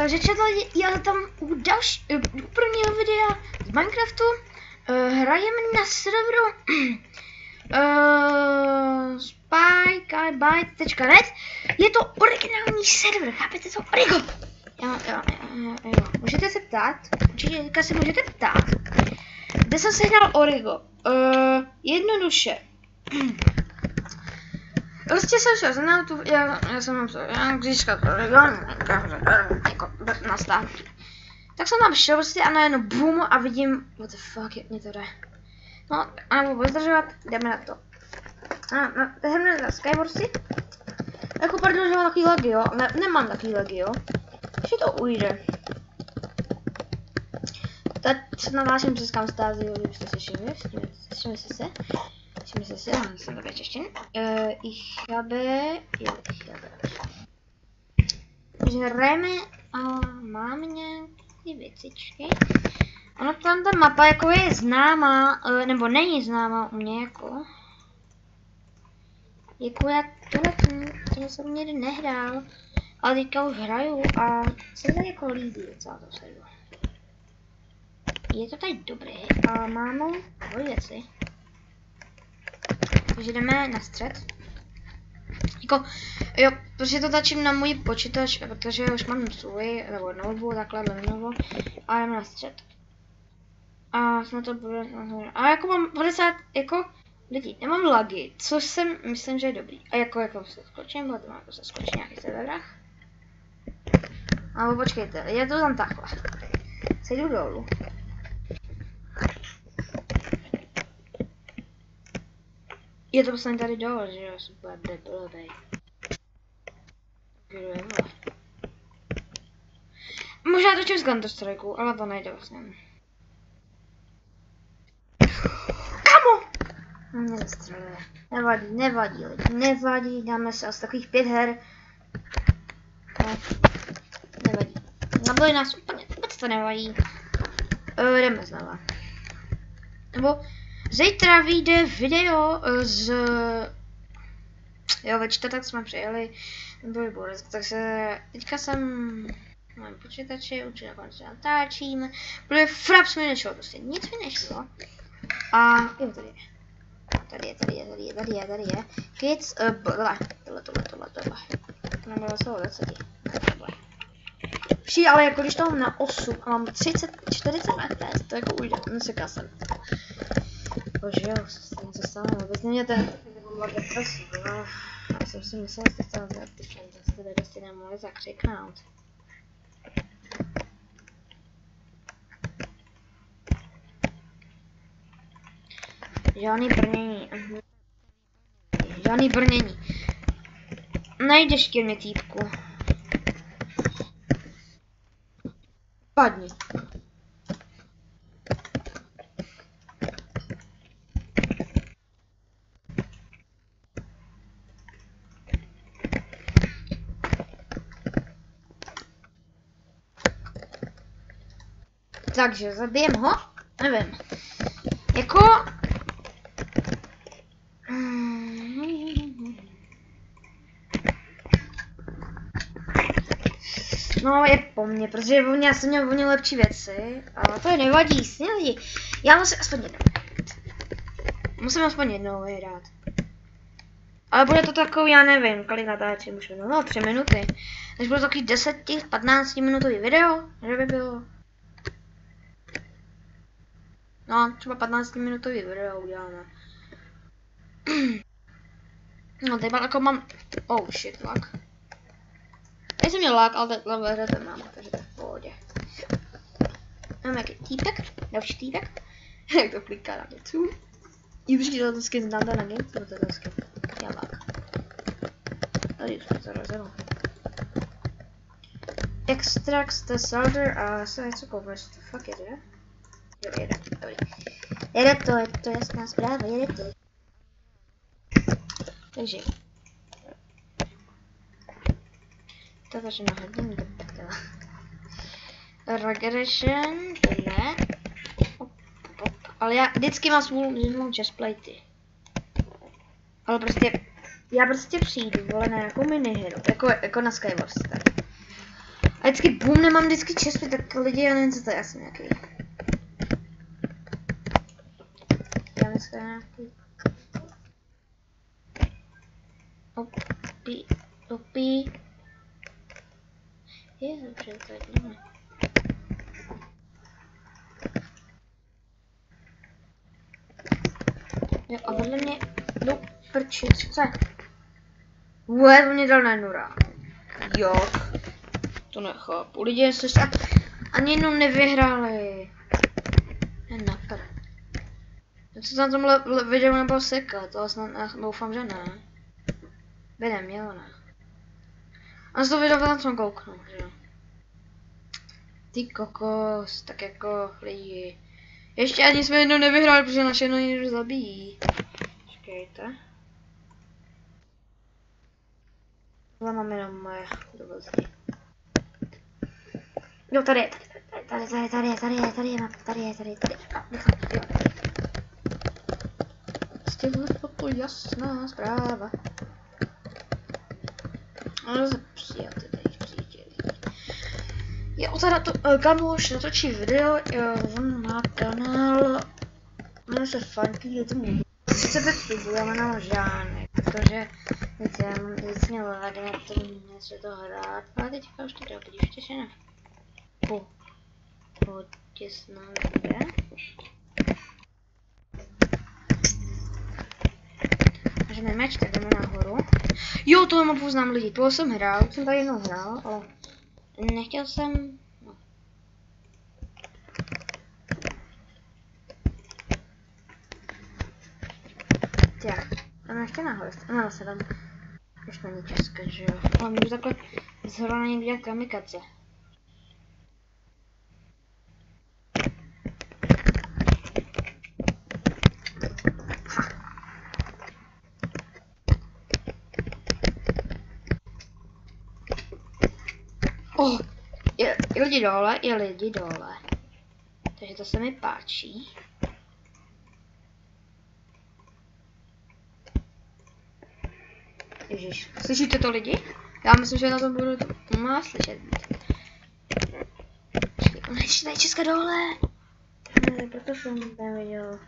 Takže četla, já tam u další, u prvního videa z Minecraftu uh, hrajeme na serveru uh, spyguybite.net Je to originální server, chápete to? Origo! Jo, jo, jo, jo. Můžete se ptát, určitě teďka se můžete ptát, kde jsem sehnal Origo? Uh, jednoduše. Prostě jsem šel za nátu, já, já jsem napsal, jak získat jako na stát. Tak jsem tam šel prostě a najednou boom a vidím, what the fuck, jak mě to jde. No, a nebudu zdržovat, jdeme na to. A, na, jdeme na Skywarsy. Jako pardon, že mám takový lagy, jo, ne, nemám takový lagy, jo. Že to ujde. Teď se navážím přes kam stází, jo, kdybyste se všimli, všimli jste se. Všimli jste se, mám jsem takové češtin. Uh, ich habe, jo, ich habe. Takže hrajeme a máme nějaké věcičky. Ono tam ta mapa jako je známá, uh, nebo není známá u mě jako. Jako já tohle to jsem někdy nehrál, ale teďka už hraju a se to jako líbí docela to server. Je to tady dobré a máme dvě věci. Takže jdeme na střed. Jako, jo, protože to tačím na můj počítač, protože už mám svůj, nebo notebook, takhle Lenovo, a jdeme na střed. A snad to bude, a jako mám 50, jako, lidi, nemám lagy, což jsem, myslím, že je dobrý. A jako, jako se skočím, to jako se skočí nějaký severách. Ale počkejte, je to tam takhle. Sejdu dolů. Je to poslední tady dole, že jo, super debilej. Kdo je vole? Možná točím z Counter Strike, ale to nejde vlastně. Kamo! Mě zastřeluje. Nevadí, nevadí nevadí, dáme se asi takových pět her. No, nevadí. Nabili nás úplně, vůbec to nevadí. Uh, jdeme znova. Nebo Zítra vyjde video eh, z... Jo, ve čtvrtek jsme přijeli, byl Boris, takže teďka jsem na mém počítači, určitě konečně natáčím, protože fraps mi nešlo, prostě nic mi nešlo. A jo, tady je. Tady je, tady je, tady je, tady je, tady je. Kids, uh, tohle, tohle, tohle, tohle, tohle. To nebylo se o Tohle. Přijde, ale jako když to mám na 8 a mám 30, 40 FPS, to jako ujde, nesekal jsem. Bože jo, něco stalo, vůbec depresi, no. Já jsem si myslel, že jste tam zatyčen, že jste tady prostě nemohli zakřiknout. Žádný brnění. Žádný brnění. Najdeš ke mě týpku. Padni. Takže zabijem ho? Nevím. Jako... No, je po mně, protože on, já jsem měl o lepší věci, ale to je nevadí, nevadí. Já musím aspoň jednou Musím aspoň jednou vyhrát. Ale bude to takový, já nevím, kolik natáčím už, no, tři minuty. Bude to takový 10-15 minutový video, že by bylo. No, třeba 15 minutový video uděláme. No, mám, jako mám... Oh shit, lag. Tady jsem měl lag, ale level hře to mám, takže to je v pohodě. Mám nějaký týpek, další týpek. Jak to kliká na něco. I už to to skin znáte na game, to je to skin. Já lag. Tady už to rozjelo. Extracts the solder a se něco to fuck je, ne? Jo, jede, dobrý. Jede to, je to jasná zpráva, jede to. Takže. Na hodinu do prdela. regression, tohle. Ale já vždycky mám svůj minimum chestplate. Ale prostě, já prostě přijdu, vole, na nějakou minihru, jako, jako na Skywars. Tak. A vždycky boom, nemám vždycky chestplate, tak lidi, já nevím, co to je, jsem nějaký. Já myslím, nějaký. Opí, opí. Je, je jdeme. Jo, a vedle mě, no, prčit, co? Vůbec mě dal na nura. Jo. To nechápu. Lidi se tak ani jenom nevyhráli. Je na prd. Co tam tomhle le- videu nebyl seka, to snad ne, doufám, že ne. By nemělo, ne. A z toho videa tam jsem kouknu, že jo. Ty kokos, tak jako lidi. Ještě ani jsme jednou nevyhráli, protože naše jednou někdo zabíjí. Počkejte. Tohle mám jenom moje dovozky. Jo, tady je, tady, tady, tady, tady, tady je, tady je, tady je, tady je, tady je. A, nechám, jo. Stihle to jasná zpráva. Ale se přijat, ty tady přijdělí. Jo, teda to, uh, kamoš natočí video, uh, on má kanál, jmenuje se Funky, je to můj. Sice bez subů, já mám žádný, protože víc, já mám víc mě lagne, to se to hrát, ale teďka už to jde, podívejte se na po, potěsná bude. Takže nemečte, jdeme nahoru. Jo, tohle mapu znám lidi, tohle jsem hrál, jsem tady jednou hrál, ale nechtěl jsem, no. Tak, jdeme ještě nahoru, no zase tam, už není české, že jo. Ale můžu takhle zhora na někde dělat kamikace. Oh, lidi dole, je lidi dole. Takže to se mi páčí. Ježíš, slyšíte to lidi? Já myslím, že na tom budu to má slyšet. Tady česká dole. Ne, proto jsem neviděl.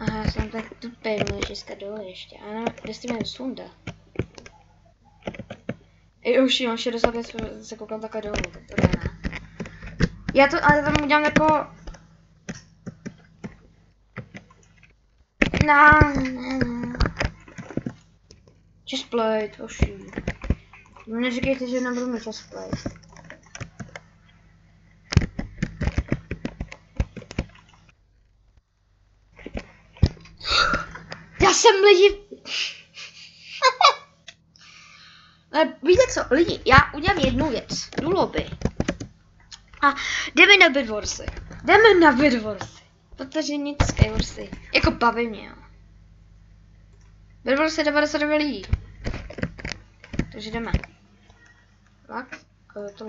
Aha, já jsem tak tupý, mě česká dole ještě. Ano, kde jste měli sunda? I už jo, 60 let se koukám takhle dolů, tak to ne. Já to, ale tam udělám jako... Na, ne, ne. Chestplate, hoši. Neříkejte, že nebudu mít chestplate. Já jsem lidi... Ale víte co, lidi, já udělám jednu věc. Jdu lobby. A jdeme na Bedwarsy. Jdeme na Bedwarsy. Protože nic Skywarsy. Jako baví mě, jo. Bedwarsy 99 lidí. Takže jdeme. Tak, eh, to...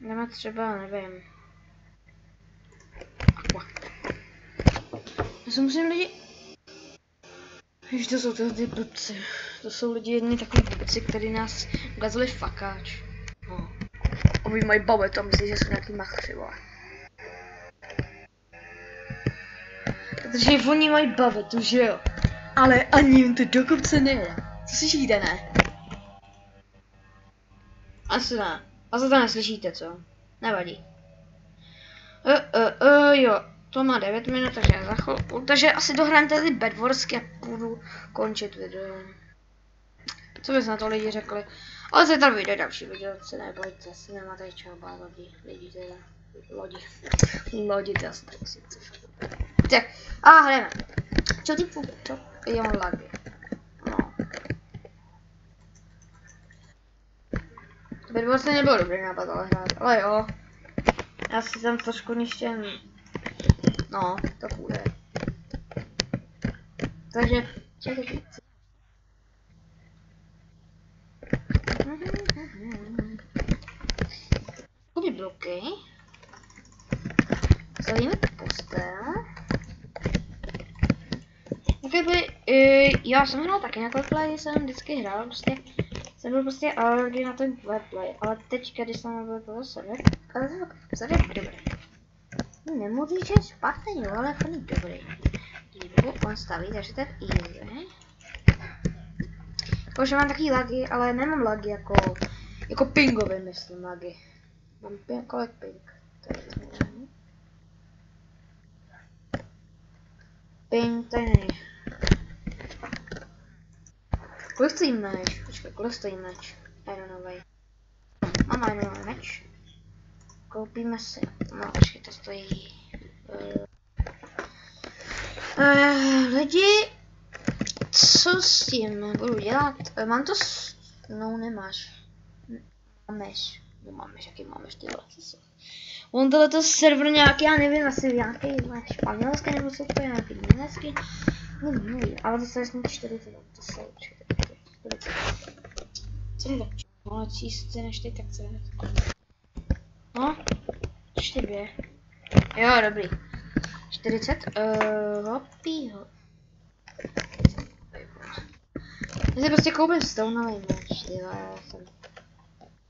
Jdeme třeba, nevím. Aqua. Se musím lidi... Víš, to jsou tyhle ty blbci. To jsou lidi jedni takový blbci, kteří nás ukázali fakáč. No. Oni mají babe tam, myslí, že jsou nějaký machři, vole. Protože oni mají bavetu, že jo? Ale ani jim to do kopce nejde. Co slyšíte, ne? Asi ne. Asi to neslyšíte, co? Nevadí. Uh, uh, uh, jo, to má 9 minut, takže za chvilku. Takže asi dohrám tady Bedwarsky a budu končit video. Co bys na to lidi řekli? Ale se tam vyjde další video, se nebojte, se nemáte čeho bát lidi, lidi teda, lodi, lodi, to asi tak si chceš. Tak, a jdeme. Čo ty fu, čo? Jo, lagy. No. Nebylo dobrý nápad, ale hrát, ale jo. Já si tam trošku ještě... No, to půjde. Takže, čekaj, Kudy bloky. Stavíme postel. Kdyby, uh, já jsem hrál taky na Coldplay, jsem vždycky hrál, prostě jsem byl prostě alergii na ten Coldplay, ale teď, když jsem byl toho server, ale to server dobrý. Nemůžeš je špatný, jo, ale fakt dobrý. On staví, takže to je v easy. Jakože mám taky lagy, ale nemám lagy jako, jako pingové, myslím, lagy. Mám ping, kolik ping? To je to. Ping, tady není. Kolik stojí meč? Počkej, kolik stojí meč? Ironový. Mám ironový meč. Koupíme si. No, počkej, to stojí... Uh, lidi, co s tím budu dělat? Uh, mám to s... No, nemáš. Mámeš. No mámeš, jaký mámeš ty vole? On tohleto server nějaký, já nevím, asi nějaký španělský, nebo co to je, nějaký německý. Nevím, nevím, ale to jsou jasně 40, to jsou 40. Co je tak ale číst než ty, tak je? No, ještě dvě. Jo, dobrý. 40, uh, hopí, hop. Já si prostě koupím ty vole, já jsem...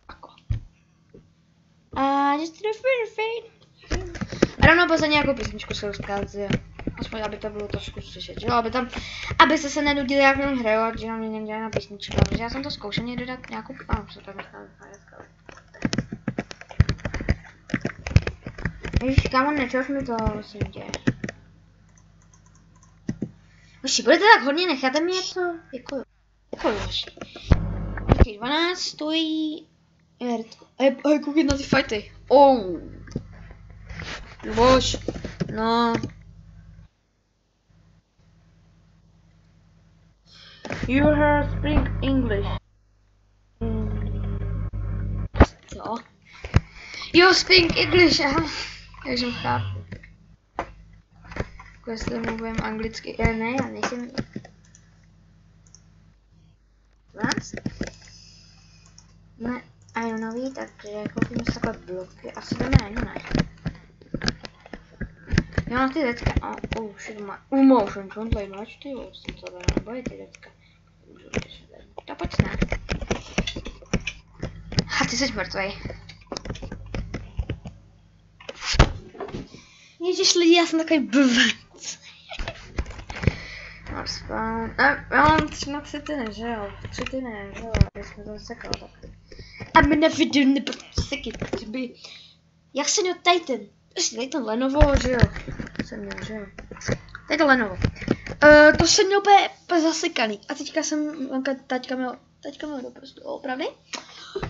Ako. A just to the fade. A rovnou pozor nějakou písničku se rozkází. Aspoň, aby to bylo trošku slyšet, že jo? Aby tam, aby se se nenudili, jak něm hraju, a že nám někde na písnička. Protože já jsem to zkoušel někde dát nějakou... A, co tam Ježiš, kámo, nečož mi to, prosím tě. Hoši, budete tak hodně, necháte mi něco? Děkuju. Děkuju, hoši. Ok, 12 stojí... Hertko. Hej, hej, koukej na ty fighty. Oh. Bož. No. You heard speak English. Co? You speak English, aha. Takže chápu. Jako jestli mluvím anglicky. Já ne, já nejsem... Vás? Ne, ironový, takže koupíme si takhle bloky. Asi ne, no ne. Jo, na ty detka. Oh, oh shit, má... Uh, motion control máš ty jo, jsem to dal, nebo je ty řešit. To pojď ne. A ty jsi mrtvej. Ježiš lidi, já jsem takový blbec. No, spawn. A, já mám tři na tři tyny, že jo? Tři tyny, že jo? Když jsme to sekal, tak. A my nebudu sekat, by... Jak se měl Titan? Tady ten Lenovo, že jo? Jsem měl, že jo? Tady to Lenovo. Uh, to jsem měl úplně, zasekaný. A teďka jsem, taťka měl, taťka měl do prostě opravdy.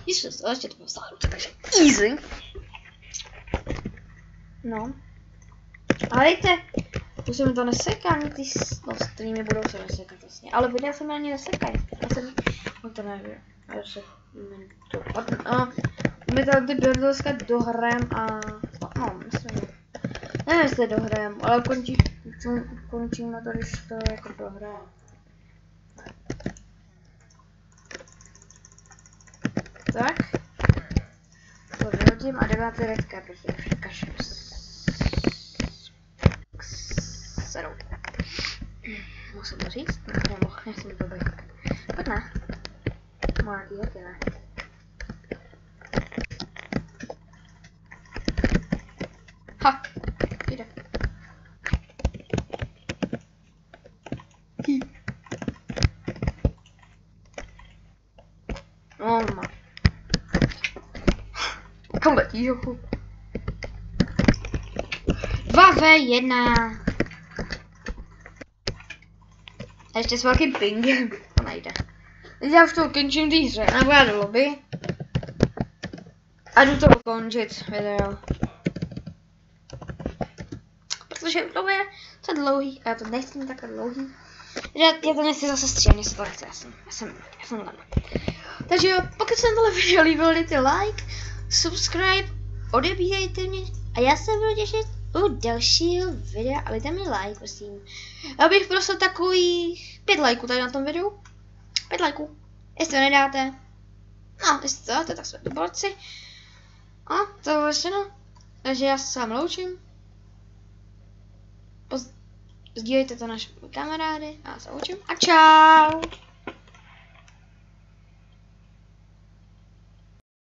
Když jsem to ještě to bylo stále takže easy. No. Ale dejte, už se mi to neseká, ani ty no, streamy budou se nesekat vlastně, ale videa se mi ani nesekají. Já jsem, no to nevím, já se, to, a, my tady běrdovské dohrajem a, no, myslím, nevím, jestli dohrajem, ale končí, končíme to, když to jako dohrajem. Tak. To vyhodím a na ty redka, protože už kašem Musím to říct? Nebo nechci to být. Pojď ne. Marky, jak je ne. Ha! Jde. No, má. Kam letí, jochu? 2v1. A ještě s velkým pingem. To nejde. Teď já už to ukončím té hře. Nebo já do lobby. A jdu to ukončit video. Protože to je to dlouhý a já to nechci mít takhle dlouhý. Že já to nechci zase stříhat, se to nechce, já jsem, já jsem, já jsem lama. Takže jo, pokud se tohle video líbilo, dejte like, subscribe, odebírejte mě a já se budu těšit u dalšího videa a dejte mi like, prosím. Já bych prosil takových pět lajků tady na tom videu. Pět lajků. Jestli to nedáte, no, jestli to dáte, tak jsme borci. A to bylo všechno. Takže já se s vámi loučím. Poz- Sdílejte to naše kamarády. A já se loučím. A čau.